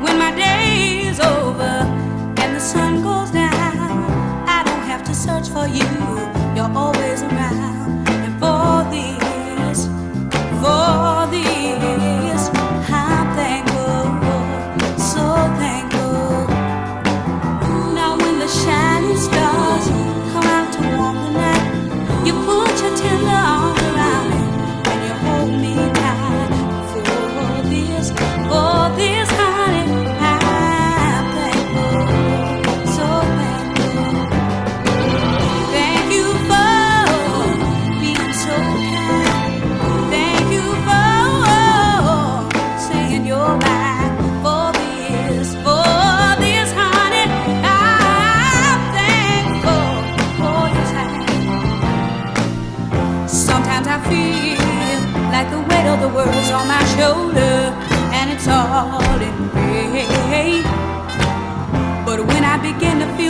when my day's over. on my shoulder and it's all in vain. But when I begin to feel